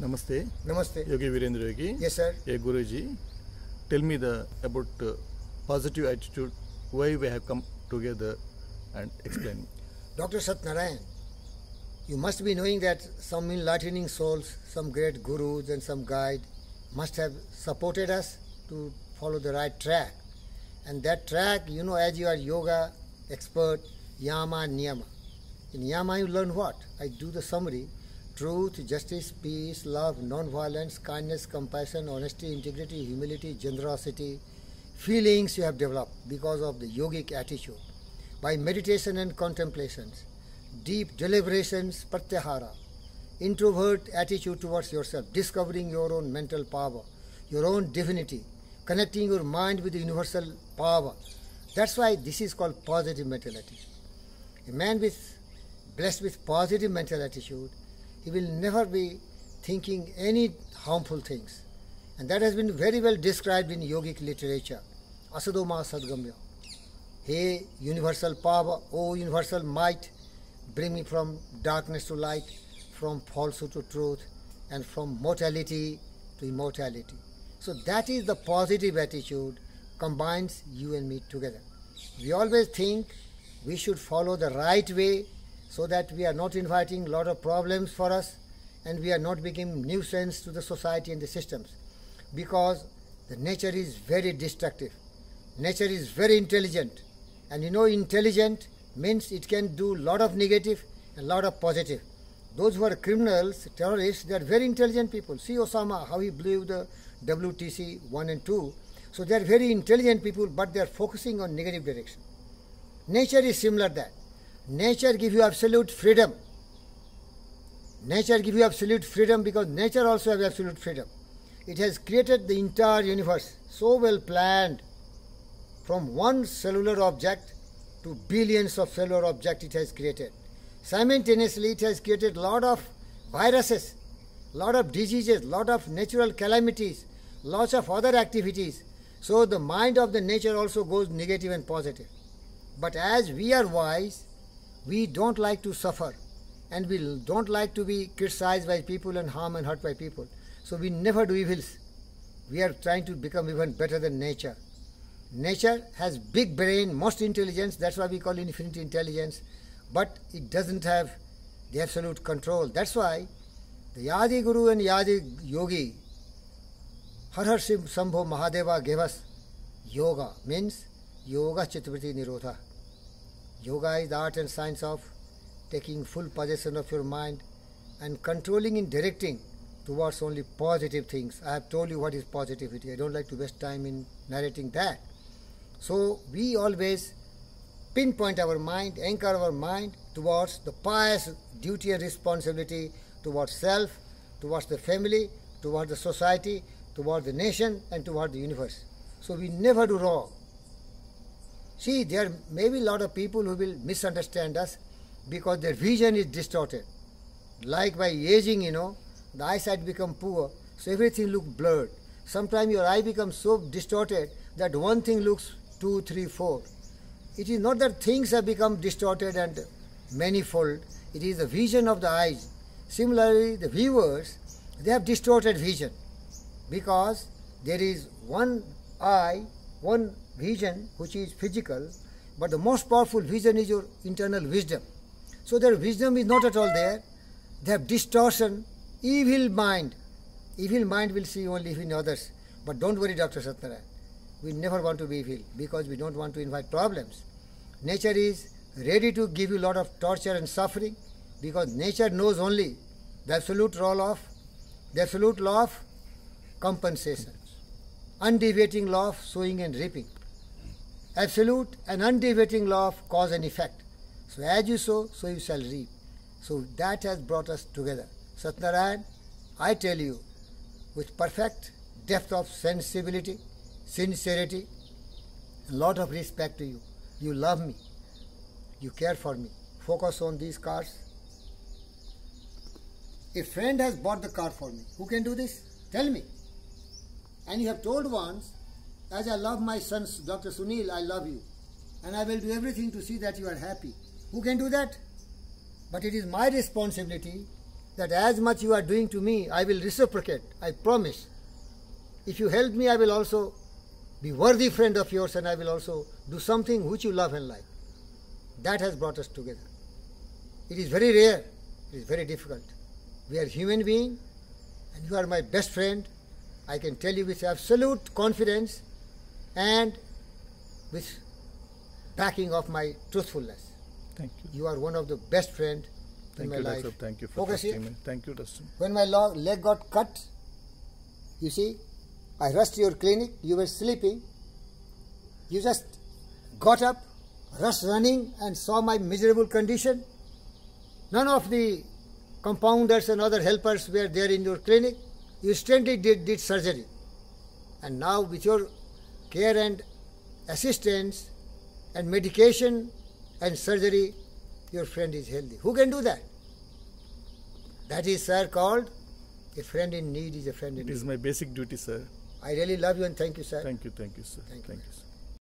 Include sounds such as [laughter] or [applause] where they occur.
Namaste, Namaste. Yogi Virendra Yogi. Yes, sir. Hey Guruji, tell me the about uh, positive attitude, why we have come together and explain. [clears throat] Dr. Satnarayan, you must be knowing that some enlightening souls, some great gurus and some guide must have supported us to follow the right track. And that track, you know, as you are yoga expert, yama, niyama. In yama, you learn what? I do the summary truth, justice, peace, love, non-violence, kindness, compassion, honesty, integrity, humility, generosity, feelings you have developed because of the yogic attitude. By meditation and contemplations, deep deliberations, pratyahara, introvert attitude towards yourself, discovering your own mental power, your own divinity, connecting your mind with the universal power. That's why this is called positive mental attitude. A man with blessed with positive mental attitude, he will never be thinking any harmful things. And that has been very well described in yogic literature. Asato Ma Sadgamaya. Hey, universal power, O universal might, bring me from darkness to light, from falsehood to truth, and from mortality to immortality. So that is the positive attitude combines you and me together. We always think we should follow the right way so that we are not inviting a lot of problems for us and we are not becoming nuisance to the society and the systems because the nature is very destructive. Nature is very intelligent and you know intelligent means it can do a lot of negative and a lot of positive. Those who are criminals, terrorists, they are very intelligent people. See Osama, how he blew the WTC 1 and 2. So they are very intelligent people, but they are focusing on negative direction. Nature is similar that. Nature gives you absolute freedom. Nature gives you absolute freedom because nature also has absolute freedom. It has created the entire universe so well planned from one cellular object to billions of cellular objects it has created. Simultaneously, it has created lot of viruses, lot of diseases, lot of natural calamities, lots of other activities. So the mind of the nature also goes negative and positive. But as we are wise, we don't like to suffer and we don't like to be criticized by people and harm and hurt by people. So we never do evils. We are trying to become even better than nature. Nature has big brain, most intelligence, that's why we call it infinite intelligence, but it doesn't have the absolute control. That's why the Yadi Guru and Yadi Yogi, Har Har Shambho Mahadeva gave us yoga, means yoga chittavritti nirodha. Yoga is the art and science of taking full possession of your mind and controlling and directing towards only positive things. I have told you what is positivity. I don't like to waste time in narrating that. So we always pinpoint our mind, anchor our mind towards the pious duty and responsibility towards self, towards the family, towards the society, towards the nation, and towards the universe. So we never do wrong. See, there may be a lot of people who will misunderstand us because their vision is distorted. Like by aging, you know, the eyesight become poor, so everything look blurred. Sometimes your eye becomes so distorted that one thing looks two, three, four. It is not that things have become distorted and manifold. It is the vision of the eyes. Similarly, the viewers, they have distorted vision because there is one eye, one vision which is physical, but the most powerful vision is your internal wisdom. So their wisdom is not at all there. They have distortion, evil mind. Evil mind will see only in others. But don't worry, Dr. Satnarayan. We never want to be evil because we don't want to invite problems. Nature is ready to give you a lot of torture and suffering because nature knows only the absolute role of the absolute law of compensation, undeviating law of sowing and reaping, absolute and undeviating law of cause and effect. So as you sow, so you shall reap. So that has brought us together. Satnarayan, I tell you, with perfect depth of sensibility, sincerity, a lot of respect to you. You love me. You care for me. Focus on these cars. A friend has bought the car for me. Who can do this? Tell me. And you have told once, as I love my sons, Dr. Sunil, I love you. And I will do everything to see that you are happy. Who can do that? But it is my responsibility that as much you are doing to me, I will reciprocate. I promise. If you help me, I will also be worthy friend of yours and I will also do something which you love and like. That has brought us together. It is very rare. It is very difficult. We are human beings and you are my best friend. I can tell you with absolute confidence and with backing of my truthfulness. Thank you. You are one of the best friends in Thank my you, life. Thank you for Focus trusting me. Thank you, Dustin. When my leg got cut, you see, I rushed to your clinic, you were sleeping. You just got up, rushed running, and saw my miserable condition. None of the compounders and other helpers were there in your clinic. You instantly did, did surgery. And now, with your care and assistance and medication and surgery, your friend is healthy. Who can do that? That is, sir, called a friend in need is a friend in It need. is my basic duty, sir. I really love you and thank you, sir. Thank you, thank you, sir. Thank you. Thank you, sir.